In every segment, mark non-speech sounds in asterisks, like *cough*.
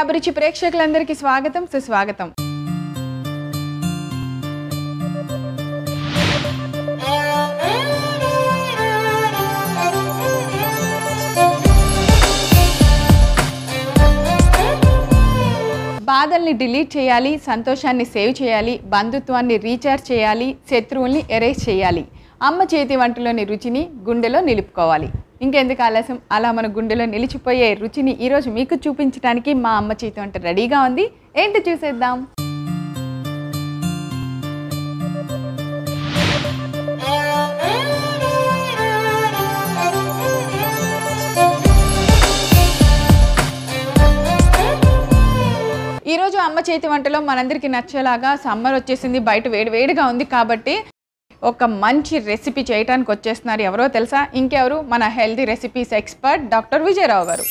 అభిరుచి ప్రేక్షకులందరికీ స్వాగతం సుస్వాగతం. బాధల్ని డిలీట్ చేయాలి సంతోషాన్ని సేవ్ చేయాలి బంధుత్వాన్ని రీఛార్జ్ చేయాలి శత్రువుల్ని ఎరేజ్ చేయాలి. అమ్మ చేతి వంటలోని రుచిని గుండెలో నిలుపుకోవాలి. ఇంకెందుకు ఆలస్యం? అలా మన గుండెలో నిలిచిపోయే రుచిని ఈరోజు మీకు చూపించడానికి మా అమ్మ చేతి వంట రెడీగా ఉంది. ఏంటి చూసేద్దాం? ఈరోజు అమ్మ చేతి వంటలో మనందరికీ నచ్చేలాగా సమ్మర్ వచ్చేసింది బయట వేడి వేడిగా ఉంది కాబట్టి ఒక మంచి రెసిపీ చేయడానికి వచ్చేస్తున్నారు. ఎవరో తెలుసా? ఇంకెవరు? మన healthy recipes expert doctor Vijayarao గారు.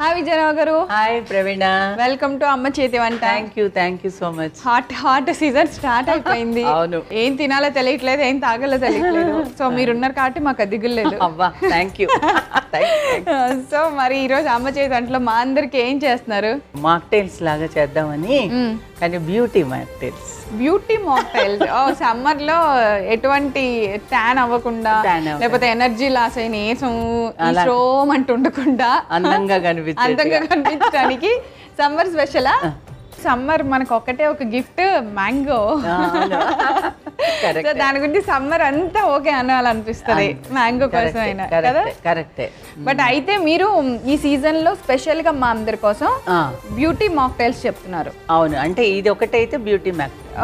హాయ్ విజయరావు గారు. Hi Praveena. వెల్కమ్ టు అమ్మ చేతి వంట. Thank you thank you so much hot hot season start అయిపోయింది. అవును. ఏం తినాలో తెలియట్లేదు ఏం తాగాలో తెలియట్లేదు. *laughs* సో మీరున్నారు కాబట్టి మాకు దిగులేదు అవ్వా థ్యాంక్ యూ *laughs* సో మరి ఈరోజు అమ్మ చేతి వంటలో మా అందరికి ఏం చేస్తున్నారు? మాక్టైల్స్ లాగా చేద్దామని కానీ బ్యూటీ మాక్టైల్స్ బ్యూటీ మాక్టైల్స్ ఓ సమ్మర్లో ఎటువంటి ట్యాన్ అవ్వకుండా. లేకపోతే ఎనర్జీ లాస్ అయిన నీరసం స్ట్రోమ్ అంటూ ఉండకుండా అందంగా కనిపించే అందంగా కనిపించడానికి *laughs* సమ్మర్ స్పెషలా సమ్మర్ మనకు ఒకటే ఒక గిఫ్ట్ మ్యాంగో. *laughs* సో దాని గురించి సమ్మర్ అంతా ఓకే అనాలనిపిస్తుంది మ్యాంగో కోసం అయినా కదా? కరెక్టే. బట్ అయితే మీరు ఈ సీజన్లో స్పెషల్గా మా అందరి కోసం బ్యూటీ మాక్టైల్స్ చెప్తున్నారు. అవును అంటే ఇది ఒకటైతే బ్యూటీ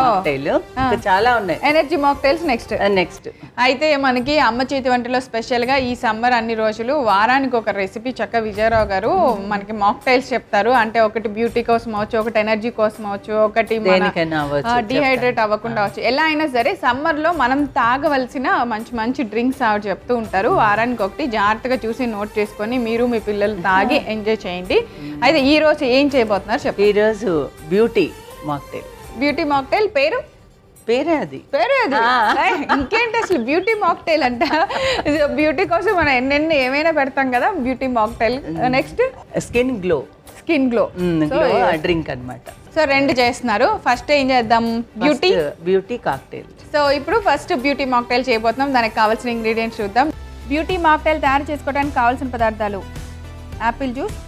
మాక్టైల్ ఇంకా చాలా ఉన్నాయి. ఎనర్జీ మాక్టైల్స్ నెక్స్ట్ నెక్స్ట్ అయితే మనకి అమ్మ చేతి వంటలో స్పెషల్గా ఈ సమ్మర్ అన్ని రోజులు వారానికి ఒక రెసిపీ చక్క విజయరావు గారు మనకి మాక్టైల్స్ చెప్తారు. అంటే ఒకటి బ్యూటీ కోసం అవచ్చు ఒకటి ఎనర్జీ కోసం అవచ్చు ఒకటి డిహైడ్రేట్ అవ్వకుండా అవచ్చు ఎలా అయినా సరే సమ్మర్లో మనం తాగవలసిన మంచి మంచి డ్రింక్స్ ఆవిడ చెప్తూ ఉంటారు. వారానికి ఒకటి జాగ్రత్తగా చూసి నోట్ చేసుకొని మీరు మీ పిల్లలు తాగి *laughs* ఎంజాయ్ చేయండి. అయితే ఈ రోజు ఏం చేయబోతున్నారు చెప్పండి. ఈరోజు బ్యూటీ మాక్టైల్ బ్యూటీ మాక్టైల్ పేరు? పేరే అది. పేరే అది? ఇంకేంటి అసలు బ్యూటీ మాక్టైల్ అంట? బ్యూటీ కోసం మనం ఎన్నెన్ని ఏమైనా పెడతాం కదా beauty mocktail. Next? Skin glow. Skin glow. Drink అన్నమాట. సో రెండు చేస్తున్నారు. ఫస్ట్ ఏం చేద్దాం? బ్యూటీ? Beauty cocktail. సో ఇప్పుడు ఫస్ట్ బ్యూటీ మాక్టైల్ చేయబోతున్నాం. దానికి కావాల్సిన ఇంగ్రీడియంట్స్ చూద్దాం. బ్యూటీ మాక్టైల్ తయారు చేసుకోవడానికి కావాల్సిన పదార్థాలు apple juice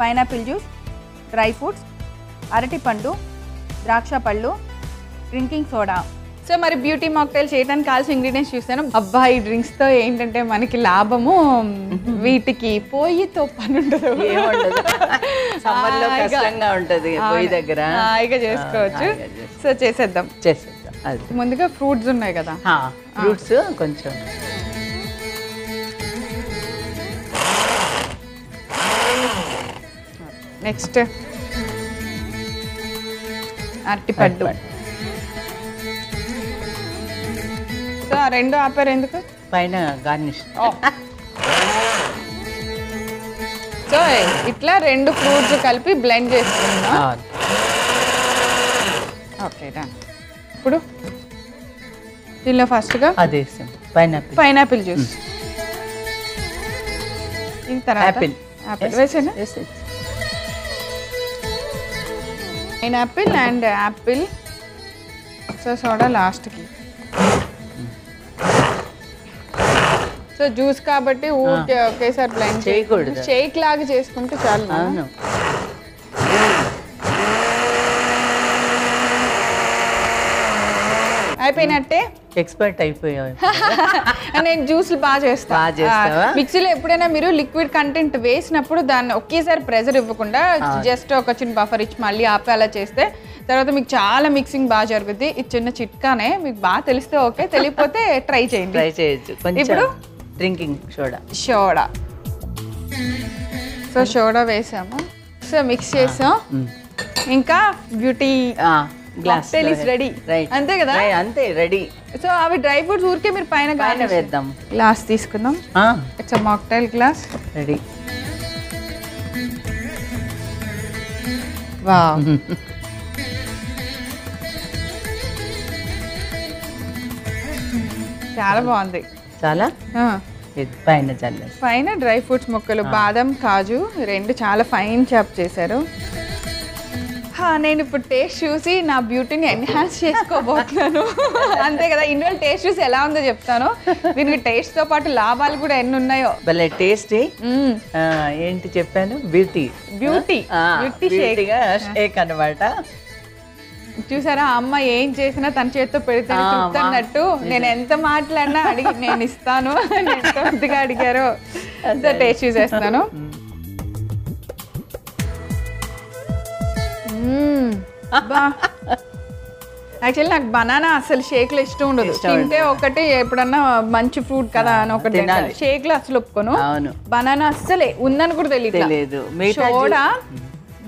pineapple juice dry fruits అరటిపండు ద్రాక్ష పళ్ళు డ్రింకింగ్ సోడా సో మరి బ్యూటీ మాక్టైల్ చేయడానికి కావాల్సిన ఇంగ్రీడియంట్స్ చూస్తాను అబ్బా ఈ డ్రింక్స్తో ఏంటంటే మనకి లాభము వీటికి పొయ్యితో పని ఉండదు. కష్టంగా ఉంటది పొయ్యి దగ్గర. హాయిగా చేసుకోవచ్చు. సో చేసేద్దాం. చేసేద్దాం అది. ముందుగా ఫ్రూట్స్ ఉన్నాయి కదా. ఫ్రూట్స్ కొంచెం. నెక్స్ట్ అరటిపండు సో ఆ రెండు ఆపారు ఎందుకు? పైన గార్నిష్ సో ఇట్లా రెండు ఫ్రూట్స్ కలిపి బ్లెండ్ చేసుకుందాం. ఓకే డన్ ఇప్పుడు దీనిలో ఫస్ట్గా అదే పైనాపిల్ పైనాపిల్ జ్యూస్ ఇది తర్వాత apple apple వేసేనా? Pineapple and apple so soda లాస్ట్కి సో జ్యూస్ కాబట్టి ఊరికే ఒకేసారి బ్లెండ్ చేయకూడదు. షేక్ లాగా చేసుకుంటే చాలు నాన్న. అవును అయిపోయినట్టే? ఎక్స్పర్ట్ అయిపోయావు. *laughs* నేను జ్యూస్లు బాగా చేస్తాను? మిక్సీలో ఎప్పుడైనా మీరు లిక్విడ్ కంటెంట్ వేసినప్పుడు దాన్ని ఒకేసారి ప్రెజర్ ఇవ్వకుండా జస్ట్ ఒక చిన్న బఫర్ ఇచ్చి మళ్ళీ ఆపి అలా చేస్తే తర్వాత మీకు చాలా మిక్సింగ్ బాగా జరుగుద్ది. ఇది చిన్న చిట్కానే మీకు బాగా తెలిస్తే ఓకే తెలియకపోతే ట్రై చేయండి. ట్రై చేయొచ్చు. ఇప్పుడు? Drinking soda. Soda. So soda వేసాము. సో మిక్స్ చేసాం. ఇంకా బ్యూటీ. అంతే కదా? అంతే రెడీ సో అవి డ్రై ఫ్రూట్స్ ఊరికే మీరు పైన పైన వేద్దాం. గ్లాస్ తీసుకుందాం. ఇట్స్ మాక్టైల్ గ్లాస్ రెడీ వా చాలా బాగుంది. చాలా? పైన చల్లేసి. పైన డ్రై ఫ్రూట్స్ ముక్కలు బాదం కాజు రెండు చాలా ఫైన్ చాప్ చేశారు. నేను ఇప్పుడు టేస్ట్ చూసి నా బ్యూటీని ఎన్హాన్స్ చేసుకోబోతున్నాను. అంతే కదా ఇన్ని రోజులు టేస్ట్ చూసి ఎలా ఉందో చెప్తాను. దీనికి టేస్ట్తో పాటు లాభాలు కూడా ఎన్ని ఉన్నాయో. భలే టేస్టీ. ఏంటి చెప్పాను? బ్యూటీ. బ్యూటీ. Beauty shake. అనమాట చూసారా అమ్మ ఏం చేసినా తన చేతితో పెడితే నేను ఎంత మాట్లాడినా అడిగి నేను ఇస్తాను. *laughs* *laughs* ముద్దుగా అడిగారో. టేస్ట్ చూసేస్తున్నాను. యాక్చువల్లీ నాకు బనానా అసలు షేక్లో ఇష్టం ఉండదు. తింటే ఒకటి ఎప్పుడన్నా మంచి ఫ్రూట్ కదా అని ఒకటి. షేక్లో అసలు ఒప్పుకోను. బనానా అస్సలే ఉందని కూడా తెలియదు సోడా?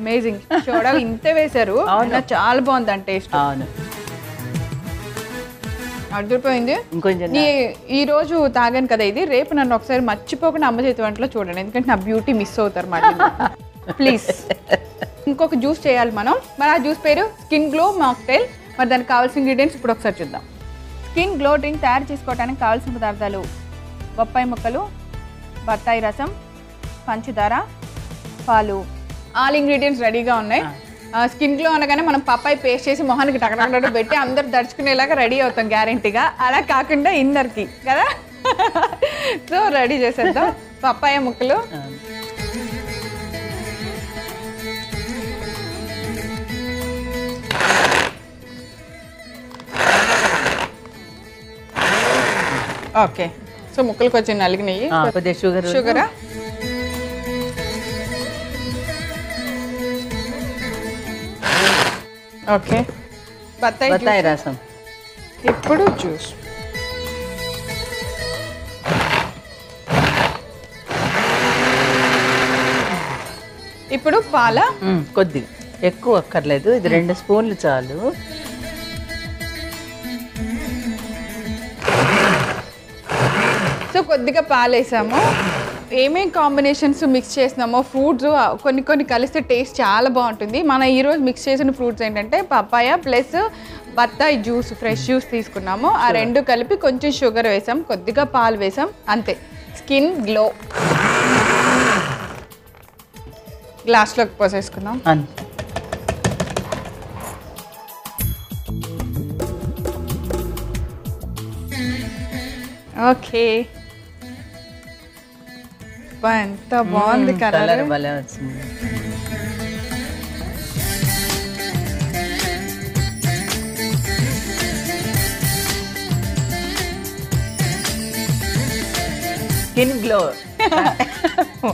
అమేజింగ్ సోడా ఇంతే వేశారు. *laughs* చాలా బాగుంది అంటే టేస్ట్. అవును. అదిరిపోయింది ఇంకొంచెం ఈ రోజు తాగాను కదా ఇది. రేపు నన్ను ఒకసారి మర్చిపోకుండా అమ్మ చేతి వంటలో చూడండి. ఎందుకంటే నా బ్యూటీ మిస్ అవుతారు మాట *laughs* ప్లీజ్. ఇంకొక జ్యూస్ చేయాలి మనం. మరి ఆ జ్యూస్ పేరు స్కిన్ గ్లో మాక్టైల్. మరి దానికి కావాల్సిన ఇంగ్రీడియంట్స్ ఇప్పుడు ఒకసారి చూద్దాం. స్కిన్ గ్లో డ్రింక్ తయారు చేసుకోవడానికి కావాల్సిన పదార్థాలు బొప్పాయి ముక్కలు బత్తాయి రసం పంచదార పాలు. ఆల్ ఇంగ్రీడియంట్స్ రెడీగా ఉన్నాయి. స్కిన్ గ్లో అనగానే మనం పప్పాయి పేస్ట్ చేసి మొహానికి టకటకట పెట్టి అందరు దడుచుకునేలాగా రెడీ అవుతాం గ్యారంటీగా. అలా కాకుండా ఇన్నర్కి కదా? సో రెడీ చేసేద్దాం. పప్పాయ ముక్కలు ఓకే. సో ముక్కలు కొంచెం నలిగినాయి. కొద్దిగా షుగర్. షుగరా? ఓకే. బత్తాయి బత్తాయి రసం. ఇప్పుడు జ్యూస్. ఇప్పుడు పాల. కొద్దిగా. ఎక్కువ అక్కర్లేదు. ఇది రెండు స్పూన్లు చాలు. సో కొద్దిగా పాలు వేసాము ఏమేం కాంబినేషన్స్ మిక్స్ చేసినామో ఫ్రూట్స్ కొన్ని కొన్ని కలిస్తే టేస్ట్ చాలా బాగుంటుంది. మన ఈరోజు మిక్స్ చేసిన ఫ్రూట్స్ ఏంటంటే పపాయ ప్లస్ బత్తాయి జ్యూస్ ఫ్రెష్ జ్యూస్ తీసుకున్నాము. ఆ రెండు కలిపి కొంచెం షుగర్ వేసాం కొద్దిగా పాలు వేసాం అంతే. స్కిన్ గ్లో గ్లాస్లోకి పోసేసుకుందాం. అంతే ఓకే బా, ఎంత బాగుంది కలర్ భలే వచ్చింది. స్కిన్ గ్లో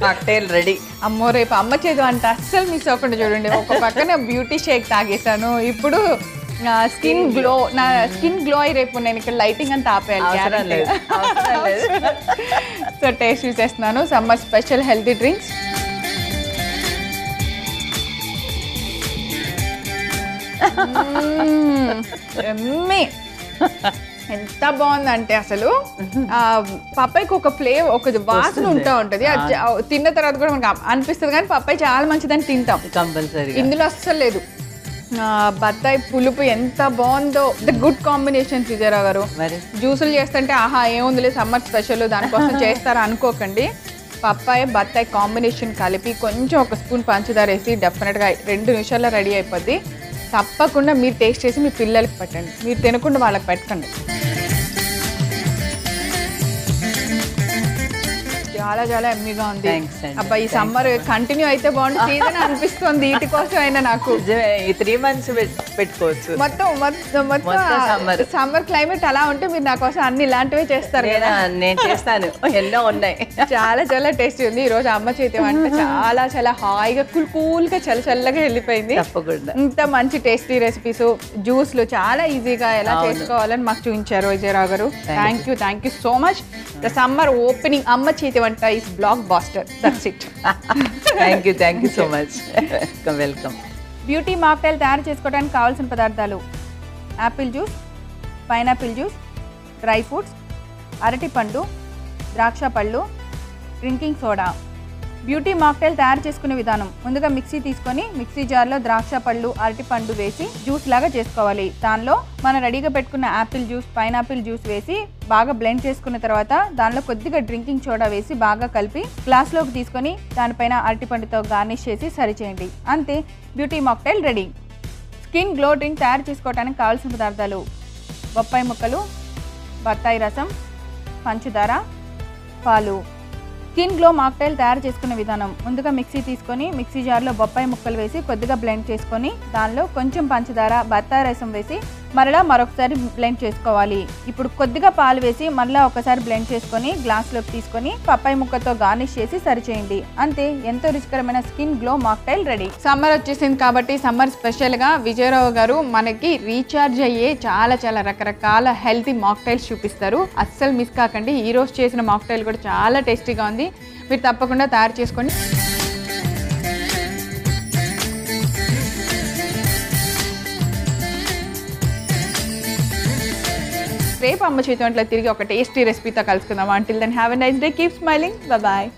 మాక్టైల్ రెడీ అమ్మో రేపు అమ్మ చేదు అంటే. అస్సలు మిస్ అవ్వకుండా చూడండి. ఒక పక్కన బ్యూటీ షేక్ తాగేశాను. ఇప్పుడు స్కిన్ గ్లో నా స్కిన్ గ్లో అయి రేపు నేను ఇక్కడ లైటింగ్ అంతా ఆపేయాలి *laughs* so taste చూసేస్తున్నాను. Summer special healthy drinks. ఎమ్మి. ఎంత బాగుందంటే అసలు పప్పాయికి ఒక ఫ్లేవర్ ఒక వాసన ఉంటా ఉంటది. తిన్న తర్వాత కూడా మనకు అనిపిస్తుంది కానీ పప్పాయి చాలా మంచిదని తింటాం. కంపల్సరీగా. ఇందులో అస్సలు లేదు. బత్తాయి పులుపు ఎంత బాగుందో. ద గుడ్ కాంబినేషన్ విజయరావు గారు. మరి? జ్యూసులు చేస్తుంటే ఆహా ఏముందిలే సమ్మర్ స్పెషల్ దానికోసం *laughs* చేస్తారా అనుకోకండి. పప్పాయ బత్తాయి కాంబినేషన్ కలిపి కొంచెం ఒక స్పూన్ పంచదార వేసి డెఫినెట్గా రెండు నిమిషాల్లో రెడీ అయిపోద్ది. తప్పకుండా మీరు టేస్ట్ చేసి మీ పిల్లలకి పెట్టండి. మీరు తినకుండా వాళ్ళకి పెట్టండి చాలా చాలా ఎమ్మిగా ఉంది. అబ్బా ఈ సమ్మర్ కంటిన్యూ అయితే బాగుంటుంది. సీజన్ అనిపిస్తుంది *laughs* వీటి కోసం అయినా నాకు. ఈ త్రీ మంత్స్ పెట్టుకోవచ్చు. మొత్తం మొత్తం. మొత్తం సమ్మర్. క్లైమేట్ అలా ఉంటే మీరు నా కోసం అన్ని ఇలాంటివే చేస్తారు కదా. నేను చేస్తాను. *laughs* ఎన్నో ఉన్నాయి. చాలా చాలా టేస్టీ ఉంది. ఈ రోజు అమ్మ చేతి వంట *laughs* చాలా చాలా హాయిగా కూల్ కూల్గా చల్ల చల్లగా వెళ్ళిపోయింది. తప్పకుండా. ఇంత మంచి టేస్టీ రెసిపీస్ జ్యూస్లు చాలా ఈజీగా ఎలా. చేసుకోవాలని మాకు చూపించారు విజయరావు గారు. Thank you thank you so much the summer opening అమ్మ చేతి వంట is blockbuster that's it thank you thank you so much welcome beauty mocktail తయారు చేసుకోవడానికి కావాల్సిన పదార్థాలు apple juice pineapple juice dry fruits అరటిపండు ద్రాక్ష పళ్ళు డ్రింకింగ్ సోడా బ్యూటీ మాక్టైల్ తయారు చేసుకునే విధానం. ముందుగా మిక్సీ తీసుకొని మిక్సీ జార్లో ద్రాక్ష పళ్ళు అరటిపండు వేసి జ్యూస్ లాగా చేసుకోవాలి. దానిలో మనం రెడీగా పెట్టుకున్న యాపిల్ జ్యూస్ పైనాపిల్ జ్యూస్ వేసి బాగా బ్లెండ్ చేసుకున్న తర్వాత దానిలో కొద్దిగా డ్రింకింగ్ సోడా వేసి బాగా కలిపి గ్లాస్లోకి తీసుకొని దానిపైన అరటిపండుతో గార్నిష్ చేసి సరి చేయండి అంతే beauty mocktail ready. Skin glow drink తయారు చేసుకోవడానికి కావాల్సిన పదార్థాలు బొప్పాయి ముక్కలు బత్తాయి రసం పంచదార పాలు. స్కిన్ గ్లో మాక్టైల్ తయారు చేసుకునే విధానం. ముందుగా మిక్సీ తీసుకొని మిక్సీ జార్లో బొప్పాయి ముక్కలు వేసి కొద్దిగా బ్లెండ్ చేసుకొని దానిలో కొంచెం పంచదార బత్తా రసం వేసి మరలా మరొకసారి బ్లెండ్ చేసుకోవాలి. ఇప్పుడు కొద్దిగా పాలు వేసి మరలా ఒకసారి బ్లెండ్ చేసుకొని గ్లాస్లోకి తీసుకొని పప్పాయి ముక్కతో గార్నిష్ చేసి సరిచేయండి. అంతే ఎంతో రుచికరమైన skin glow mocktail ready. Summer వచ్చేసింది కాబట్టి సమ్మర్ స్పెషల్గా విజయరావు గారు మనకి రీఛార్జ్ అయ్యే చాలా చాలా రకరకాల హెల్తీ మాక్టైల్స్ చూపిస్తారు. అస్సలు మిస్ కాకండి. ఈరోజు చేసిన మాక్టైల్ కూడా చాలా టేస్టీగా ఉంది. మీరు తప్పకుండా తయారు చేసుకోండి రేపు అమ్మ చేతి వంటలో తిరిగి ఒక టేస్టీ రెసిపీతో కలుసుకుందాం until then have a nice day keep smiling bye